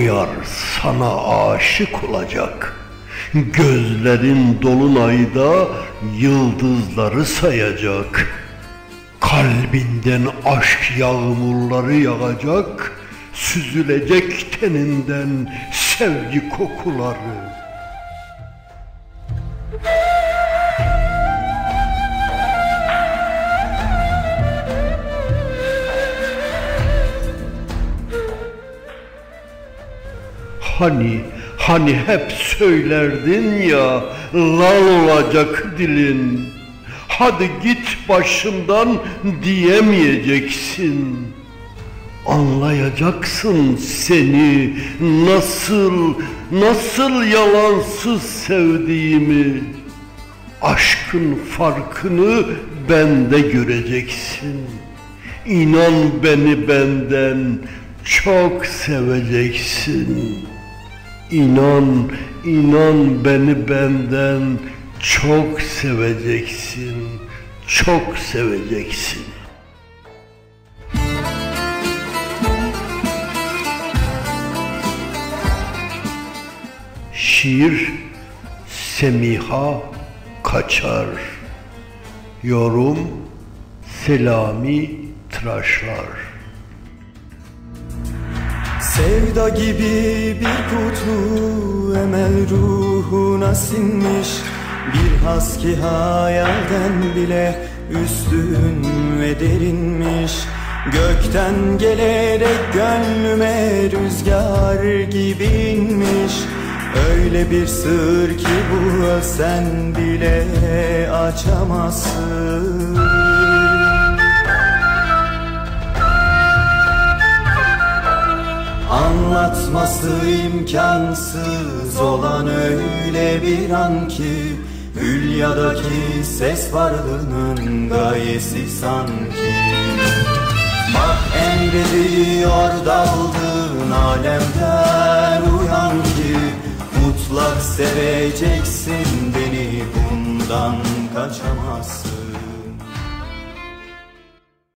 yar sana aşık olacak. Gözlerin dolunayda yıldızları sayacak. Kalbinden aşk yağmurları yağacak. Süzülecek teninden sevgi kokuları. Hani, hani hep söylerdin ya, lal olacak dilin. Hadi git başımdan diyemeyeceksin. Anlayacaksın seni nasıl, nasıl yalansız sevdiğimi. Aşkın farkını bende göreceksin. İnan beni benden çok seveceksin. İnan, inan beni benden çok seveceksin, çok seveceksin. Şiir Semiha Kaçar Yorum Selami Tıraşlar Sevda gibi bir kutu emel ruhuna sinmiş Bir has ki hayalden bile üstün ve derinmiş. Gökten gelerek gönlüme rüzgar gibi inmiş. Öyle bir sır ki bu sen bile açamazsın Anlatması imkansız olan öyle bir an ki Hülyadaki ses varlığının gayesi sanki. Bak emrediyor daldığın alemden uyan ki Mutlak seveceksin beni bundan kaçamazsın